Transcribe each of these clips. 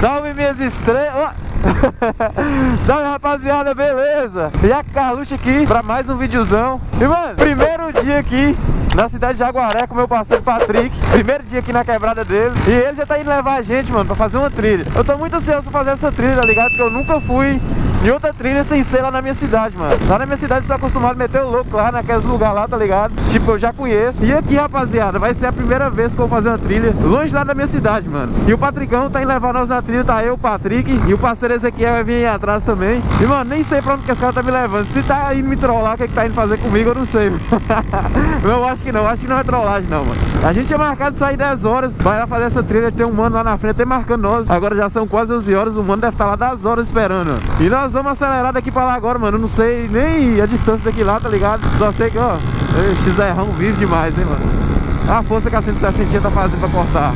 Salve minhas estrelas! Salve rapaziada, beleza? E a Carluxa aqui pra mais um videozão E mano, primeiro dia aqui na cidade de Jaguaré com meu parceiro Patrick Primeiro dia aqui na quebrada dele E ele já tá indo levar a gente, mano, pra fazer uma trilha Eu tô muito ansioso pra fazer essa trilha, tá ligado? Porque eu nunca fui em outra trilha sem ser lá na minha cidade, mano. Lá na minha cidade eu sou acostumado a meter o louco lá naqueles lugares lá, tá ligado? Tipo, eu já conheço. E aqui, rapaziada, vai ser a primeira vez que eu vou fazer uma trilha Longe lá da minha cidade, mano. E o Patricão tá indo levar nós na trilha, tá eu, o Patrick E o parceiro Ezequiel vai vir aí atrás também. E, mano, nem sei pra onde que esse cara tá me levando. Se tá indo me trollar, o que, é que tá indo fazer comigo, eu não sei Não, acho que não, acho que não é trollagem não, mano. A gente tinha marcado sair 10 horas Vai lá fazer essa trilha, tem um mano lá na frente até marcando nós. Agora já são quase 11 horas, o mano deve estar tá lá 10 horas esperando E nós vamos acelerar daqui pra lá agora, mano. Eu não sei nem a distância daqui lá, tá ligado? Só sei que, ó, XR vive demais, hein, mano. A força que a 160 tá fazendo pra cortar.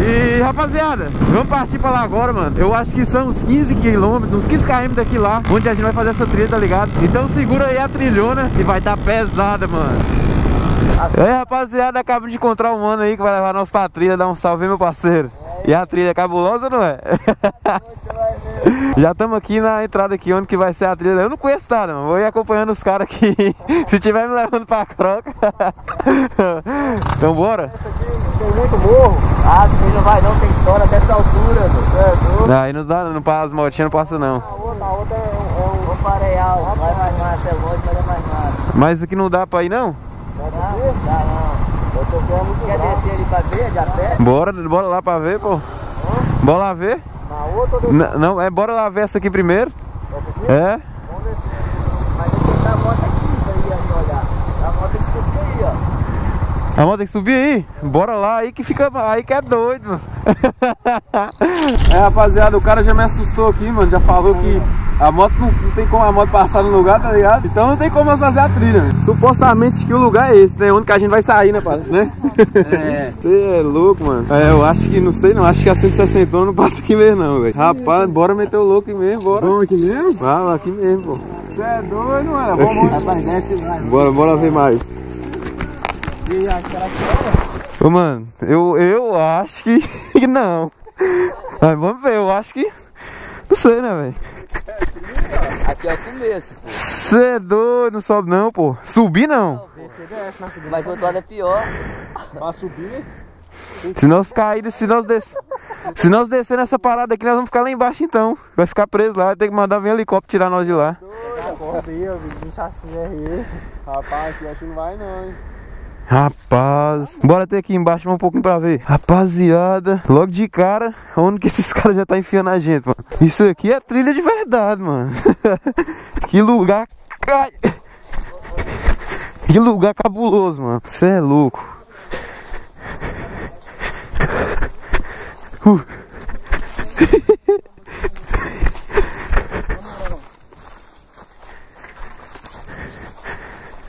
E rapaziada, vamos partir pra lá agora, mano. Eu acho que são uns 15 quilômetros, uns 15 km daqui lá Onde a gente vai fazer essa trilha, tá ligado? Então segura aí a trilhona que vai dar pesada, mano. E aí rapaziada, acabamos de encontrar um mano aí que vai levar nós pra trilha, dar um salve, meu parceiro E a trilha é cabulosa ou não é? Já estamos aqui na entrada aqui, onde que vai ser a trilha Eu não conheço nada, mano, vou ir acompanhando os caras aqui Se tiver me levando pra croca Então bora tem muito morro. Ah, você não vai não, tem história dessa altura, é Não, aí não dá, não passa, as motinhas não passam não. A outra, a outra é um, é um... pareal, vai mais massa, é longe, mas é mais massa. Mas aqui não dá pra ir não? Dá, dá não. Quer descer ali pra ver, de a pé? Bora, bora lá pra ver, pô. Bora lá ver? Na outra ou não, não, é, bora lá ver essa aqui primeiro. Essa aqui? É. Vamos descer. Mas tem que botar a moto aqui pra ir ali olhar. A moto tem que subir aí, ó. A moto tem que subir aí? Bora lá aí que fica. Aí que é doido, mano. é rapaziada, o cara já me assustou aqui, mano. Já falou que a moto não, não, tem como a moto passar no lugar, tá ligado? Então não tem como nós fazer a trilha. Supostamente que o lugar é esse, né? Onde que a gente vai sair, né, pai? Né? É. Você é louco, mano. É, eu acho que, não sei não, acho que a 160 não passa aqui mesmo não, velho. Rapaz, bora meter o louco aqui mesmo, bora. Vamos aqui mesmo? Vamos aqui mesmo, pô. Você é doido, mano. Vamos, Rapaz, desce mais. Bora, bora ver mais. E aí, será que Ô, mano, eu, eu acho que não. Mas vamos ver, eu acho que... Não sei, né, velho? Aqui é o começo. Você é doido, não sobe não, pô. Subir não. Mas o outro lado é pior. Pra subir? Se nós cair, se nós descer, se nós descer nessa parada aqui, nós vamos ficar lá embaixo então. Vai ficar preso lá, tem que mandar vir um helicóptero tirar nós de lá. Rapaz, aqui acho que não vai não, hein. Rapaz, bora ter aqui embaixo um pouquinho pra ver. Rapaziada, logo de cara Onde que esses caras já tá enfiando a gente, mano. Isso aqui é trilha de verdade, mano. Que lugar Que lugar cabuloso, mano. Você é louco. Uh.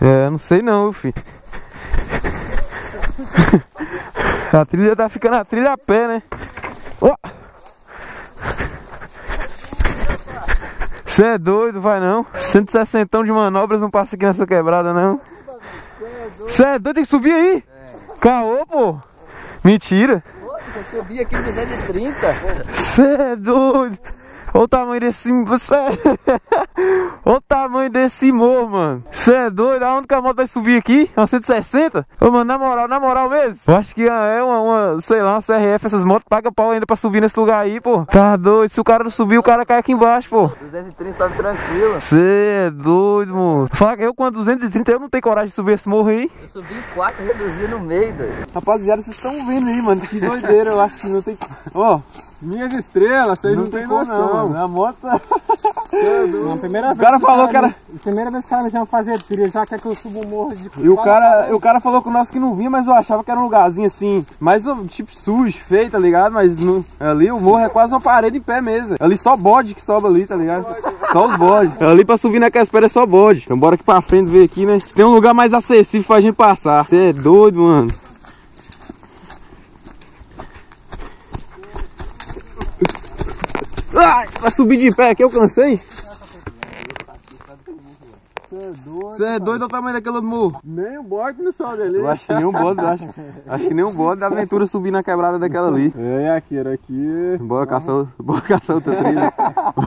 É, não sei não, filho a trilha tá ficando a trilha a pé, né? Você oh. é doido, vai não? 160 de manobras não passa aqui nessa quebrada, não. Você é doido, tem que subir aí? É. Caô, pô. Mentira. Eu subi aqui 230. Você é doido. Olha o tamanho desse. Você... Olha o tamanho desse morro, mano. Você é doido? Aonde que a moto vai subir aqui? Uma 160? Ô, mano, na moral, na moral mesmo. Eu acho que é uma, uma sei lá, uma CRF. Essas motos pagam pau ainda pra subir nesse lugar aí, pô. Tá doido. Se o cara não subir, o cara cai aqui embaixo, pô. 230 sobe tranquilo. Você é doido, mano. Fala que eu com 230 eu não tenho coragem de subir esse morro aí. Eu subi em 4 e reduzi no meio, doido. Rapaziada, vocês estão vendo aí, mano. Que doideira. Eu acho que não tem. Ó. Oh. Minhas estrelas, vocês não, não tem noção. Não. A moto. Primeira o cara falou que era. Primeira vez que o cara me chama fazer trilha, já quer que eu suba o morro de E o cara, o cara falou com nós que não vinha, mas eu achava que era um lugarzinho assim, mais tipo sujo, feio, tá ligado? Mas ali o morro é quase uma parede em pé mesmo. Ali só bode que sobe ali, tá ligado? Só os bodes. Ali pra subir naquela espera é só bode. Então bora aqui pra frente ver aqui, né? Se tem um lugar mais acessível pra gente passar. Você é doido, mano. Ai, vai subir de pé aqui, eu cansei. Você é doido. É doido ao tamanho daquele morro? Nem o bode não sobe ali. Eu acho que nem um bode, acho, acho que nem um bode da aventura subir na quebrada daquela ali. É, aqui, era aqui. Bora caçar, bora caçar outra trilha.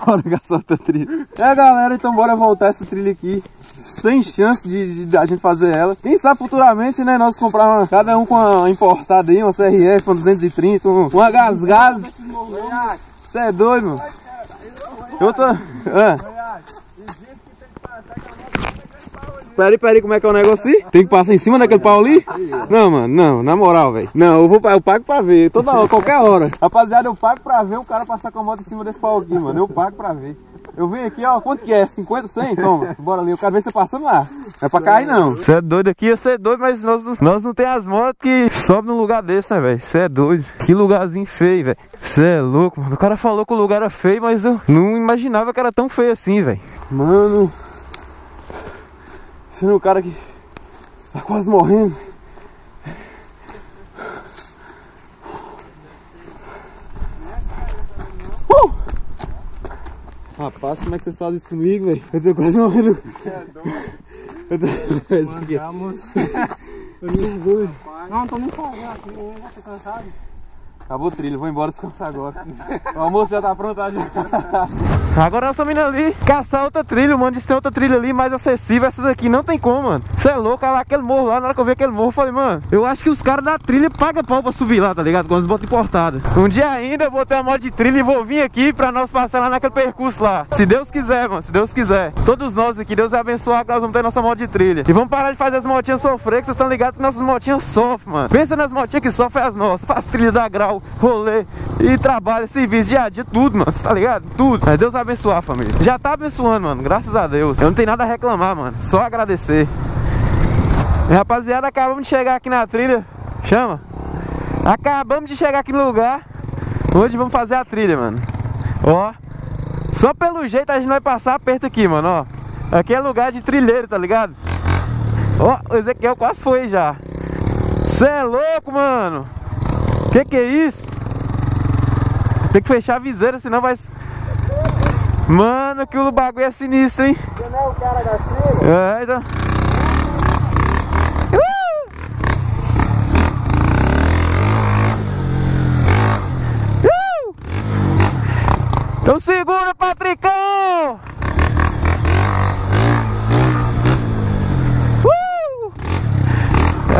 bora caçar outra trilha. É galera, então bora voltar essa trilha aqui. Sem chance de, de a gente fazer ela. Quem sabe futuramente, né? Nós comprar uma, cada um com uma importada aí, uma CRF, uma 230, um, uma Gas Gas. Você é doido, mano? Eu tô. Ah. Peraí, peraí, como é que é o negócio aí? Tem que passar em cima daquele pau ali? Não, mano, não, na moral, velho. Não, eu, vou, eu pago pra ver, toda hora, qualquer hora. Rapaziada, eu pago pra ver o cara passar com a moto em cima desse pau aqui, mano. Eu pago pra ver. Eu vim aqui, ó, quanto que é? 50, 100? Toma, bora ali, eu quero ver você passando lá. Não é pra cair, não. Você é doido aqui, você é doido, mas nós, nós não tem as motos que sobe num lugar desse, né, velho? Você é doido. Que lugarzinho feio, velho. Você é louco, mano. O cara falou que o lugar era feio, mas eu não imaginava que era tão feio assim, velho. Mano... Sendo o cara que tá quase morrendo. Uh! Rapaz, como é que vocês fazem isso comigo, velho? Eu tô quase morrendo. Eu tô... Mandamos. Não, tô nem fazendo aqui, eu já tô cansado. Acabou o trilho, vou embora descansar agora. o almoço já tá pronto já. Agora nós estamos indo ali caçar outra trilha, mano. Disse tem outra trilha ali mais acessível. Essas aqui não tem como, mano. Você é louco, lá aquele morro lá. Na hora que eu vi aquele morro, eu falei, mano, eu acho que os caras da trilha pagam pau pra subir lá, tá ligado? Quando eles botam importada. Um dia ainda eu vou ter uma moto de trilha e vou vir aqui pra nós passar lá naquele percurso lá. Se Deus quiser, mano, se Deus quiser. Todos nós aqui, Deus abençoar que nós vamos ter nossa moto de trilha. E vamos parar de fazer as motinhas sofrer, que vocês estão ligados que nossas motinhas sofrem, mano. Pensa nas motinhas que sofrem as nossas. Faz trilha da grau, rolê e trabalho, serviço, dia a dia, tudo, mano, tá ligado? Tudo. Mas Deus vai abençoar, família. Já tá abençoando, mano, graças a Deus. Eu não tenho nada a reclamar, mano, só agradecer. Rapaziada, acabamos de chegar aqui na trilha. Chama. Acabamos de chegar aqui no lugar. Hoje vamos fazer a trilha, mano. Ó. Só pelo jeito a gente vai passar aperto aqui, mano, ó. Aqui é lugar de trilheiro, tá ligado? Ó, o Ezequiel quase foi já. Cê é louco, mano. Que que é isso? Tem que fechar a viseira, senão vai... Mano, que o bagulho é sinistro, hein? Você não é o cara das? É, então... Uh! Uh! Então segura, Patricão! Uh!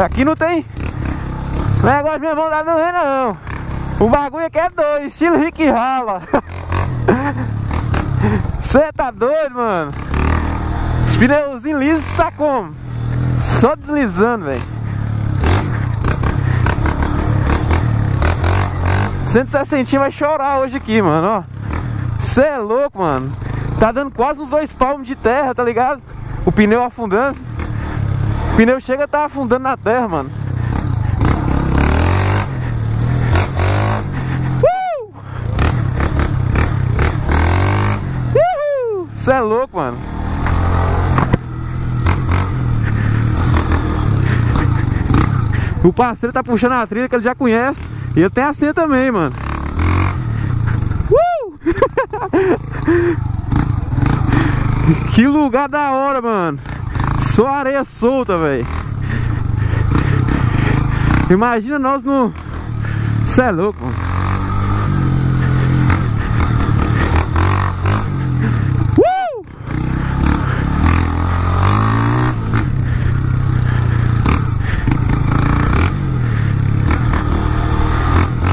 Aqui não tem negócio mão lá no reino, não. O bagulho aqui é doido, estilo Rick Rala. Você tá doido, mano? Os pneuzinhos lisos tá como? Só deslizando, velho. 160 vai chorar hoje aqui, mano, ó. Você é louco, mano. Tá dando quase uns dois palmos de terra, tá ligado? O pneu afundando. O pneu chega a tá afundando na terra, mano. Você é louco, mano. O parceiro tá puxando a trilha que ele já conhece. E ele tem a senha também, mano. Uh! que lugar da hora, mano. Só areia solta, velho. Imagina nós no... Você é louco, mano.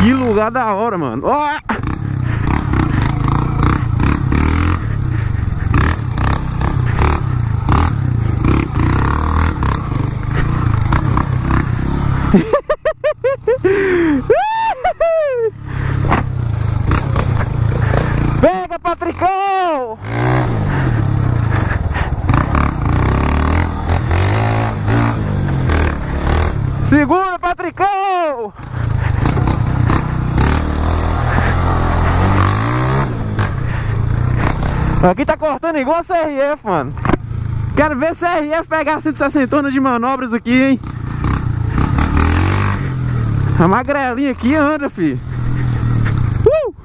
Que lugar da hora, mano. Ó! Pega, Patricão! Segura, Patricão! Aqui tá cortando igual a CRF, mano. Quero ver CRF pegar 160 de manobras aqui, hein? A magrelinha aqui anda, filho. Uh!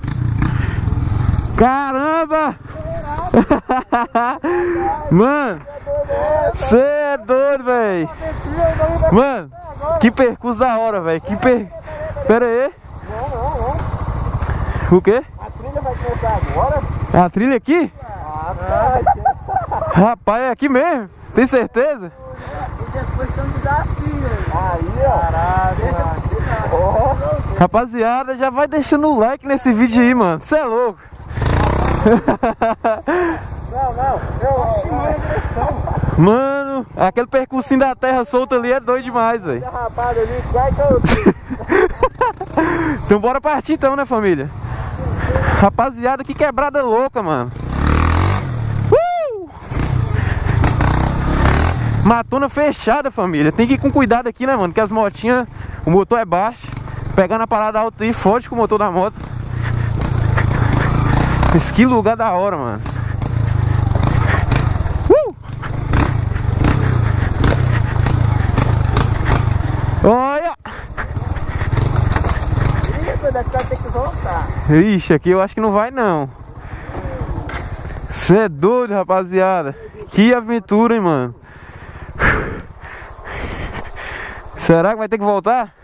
Caramba! Mano, Você é doido, velho. Mano, que percurso da hora, velho. Que per... Pera aí. O quê? É a trilha aqui? Rapaz, é aqui mesmo? Tem certeza? E depois tem um desafio aí. Ó. Rapaziada, já vai deixando o like nesse vídeo aí, mano. Você é louco. Não, não. Eu acho que a direção. Mano, aquele percursinho da terra solta ali é doido demais, velho. Então bora partir então, né, família? Rapaziada, que quebrada louca, mano. Uh! Matona fechada, família. Tem que ir com cuidado aqui, né, mano? Que as motinhas, o motor é baixo. Pegando a parada alta aí, forte com o motor da moto. Mas que lugar da hora, mano. Uh! Olha! Ih, cuidado, vai ter que voltar. Ixi, aqui eu acho que não vai não. Você é doido, rapaziada. Que aventura, hein, mano. Será que vai ter que voltar?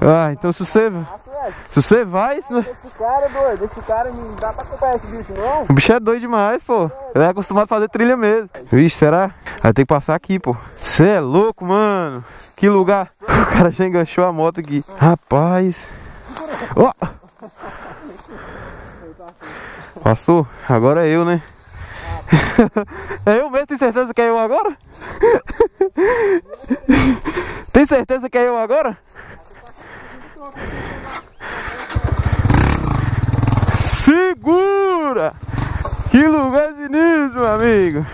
Ah, então se você, se você vai, se não- Esse cara é doido. Esse cara não dá pra acompanhar esse bicho, não? o bicho é doido demais, pô. Ele é acostumado a fazer trilha mesmo. Vixe, será? Vai ter que passar aqui, pô. Você é louco, mano. Que lugar. O cara já enganchou a moto aqui. Rapaz. Ó. Passou? Agora é eu, né? É eu mesmo? Tem certeza que é eu agora? Tem certeza que é eu agora? Segura! Que lugar sinistro, meu amigo!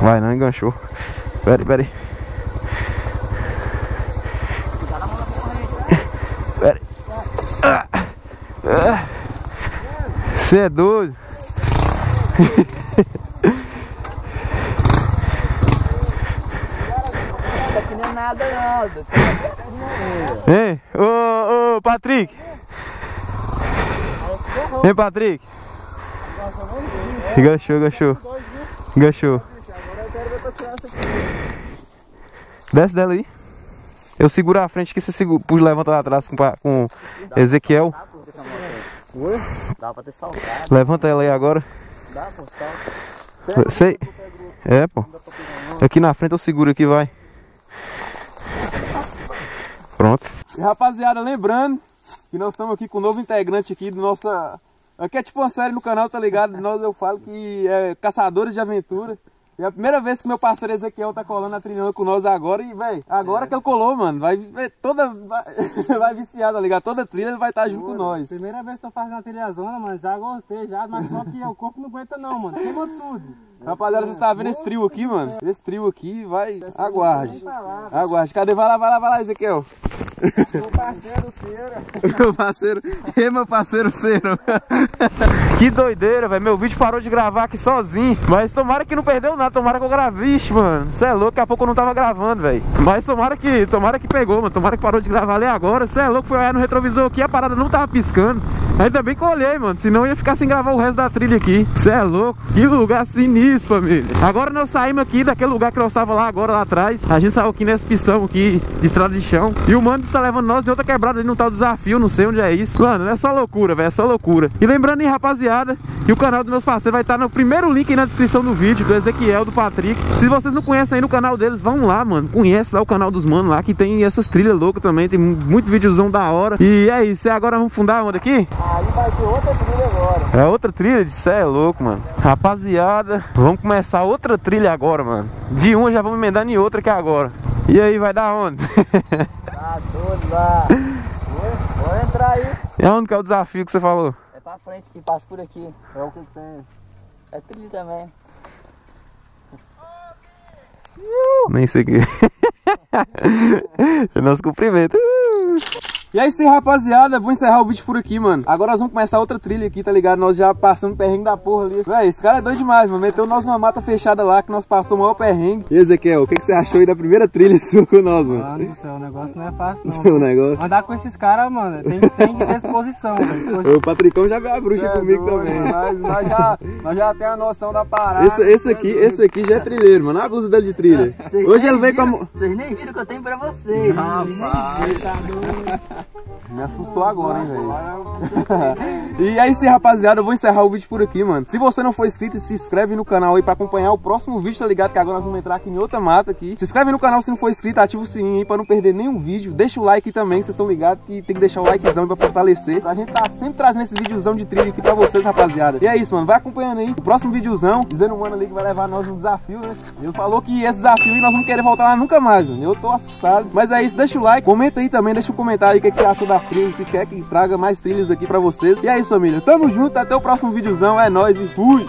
Vai, não enganchou. Pera aí, pera aí. Pera aí. Você é doido? Daqui não é nada não. Hein? Ô, ô, Patrick! Hein, Patrick? Enganchou, enganchou. Enganchou. Desce dela aí. Eu seguro a frente que você segura, puxa, levanta lá atrás com, com Ezequiel. Dá pra ter saltado. Levanta ela aí agora. Dá pra salto. Sei. É, pô. Aqui na frente eu seguro aqui, vai. Pronto. E rapaziada, lembrando que nós estamos aqui com um novo integrante aqui do nossa. Aqui é tipo uma série no canal, tá ligado? Nós eu falo que é Caçadores de Aventura. E é a primeira vez que meu parceiro Ezequiel tá colando a trilhando com nós agora. E, velho, agora que ele colou, mano, vai toda. Vai, vai viciar, tá ligado? Toda trilha vai estar junto com nós. Primeira vez que tô fazendo a trilhazona, mano. Já gostei, já. Mas só que o corpo não aguenta, não, mano. Queima tudo. Rapaziada, vocês estão vendo esse trio aqui, mano? Esse trio aqui vai. Aguarde. Aguarde. Cadê? Vai lá, vai lá, vai lá, Ezequiel. Meu parceiro, Cera. meu parceiro. E meu parceiro Cero. que doideira, velho. Meu vídeo parou de gravar aqui sozinho. Mas tomara que não perdeu nada. Tomara que eu gravei. Ixi, mano. Você é louco. Daqui a pouco eu não tava gravando, velho. Mas tomara que, tomara que pegou, mano. Tomara que parou de gravar ali agora. Você é louco. Foi olhar no retrovisor aqui. A parada não tava piscando. Ainda bem que eu olhei, mano. Senão eu ia ficar sem gravar o resto da trilha aqui. Você é louco. Que lugar sinistro, família. Agora nós saímos aqui daquele lugar que nós tava lá agora, lá atrás. A gente saiu aqui nessa pistão aqui de estrada de chão. E o mano está levando nós de outra quebrada ali no tal desafio. Não sei onde é isso. Mano, é só loucura, velho. É só loucura. E lembrando aí, rapaziada, que o canal dos meus parceiros vai estar no primeiro link aí na descrição do vídeo, do Ezequiel, do Patrick. Se vocês não conhecem aí no canal deles, vão lá, mano. Conhece lá o canal dos manos lá, que tem essas trilhas loucas também. Tem muito videozão da hora. E é isso. E agora vamos fundar onde aqui? Aí vai ter outra trilha agora. É outra trilha de cé é louco, mano. Rapaziada, vamos começar outra trilha agora, mano. De uma já vamos emendar em outra que é agora. E aí, vai dar onde? Tá doido lá. Vou entrar aí. e aonde que é o desafio que você falou? É pra frente que passa por aqui. É o que tem. É trilha também. Nem sei o que. é nosso cumprimento. E é isso aí, rapaziada. Vou encerrar o vídeo por aqui, mano. Agora nós vamos começar outra trilha aqui, tá ligado? Nós já passamos perrengue da porra ali. Véi, esse cara é doido demais, mano. Meteu nós numa mata fechada lá, que nós passamos o maior perrengue. E Ezequiel, o que, que você achou aí da primeira trilha sua com nós, mano? Mano do céu, o negócio não é fácil não. O negócio. Andar com esses caras, mano, tem, tem que ter disposição, velho. O Patricão já veio a bruxa Cê é comigo doido, também. mano. Nós, nós já, nós já temos a noção da parada. Esse, esse aqui, esse aqui já é trilheiro, mano. Olha a blusa dele de trilha. Vocês Hoje ele veio com a viram- mo- Vocês nem viram o que eu tenho pra vocês. Rapaz. Me assustou agora, hein, velho. e é isso aí, rapaziada. Eu vou encerrar o vídeo por aqui, mano. Se você não for inscrito, se inscreve no canal aí pra acompanhar o próximo vídeo, tá ligado? Que agora nós vamos entrar aqui em outra mata aqui. Se inscreve no canal se não for inscrito, ativa o sininho aí pra não perder nenhum vídeo. Deixa o like também, vocês estão ligados que tem que deixar o likezão pra fortalecer. Pra gente tá sempre trazendo esse videozão de trilha aqui pra vocês, rapaziada. E é isso, mano. Vai acompanhando aí. O próximo videozão, dizendo o mano ali que vai levar nós um desafio, né? Ele falou que esse desafio aí nós vamos querer voltar lá nunca mais, mano. Eu tô assustado. Mas é isso, deixa o like, comenta aí também, deixa um comentário aí o que, que você achou das trilhas, se quer que traga mais trilhas aqui pra vocês. E é isso, família. Tamo junto, até o próximo videozão. É nóis e fui!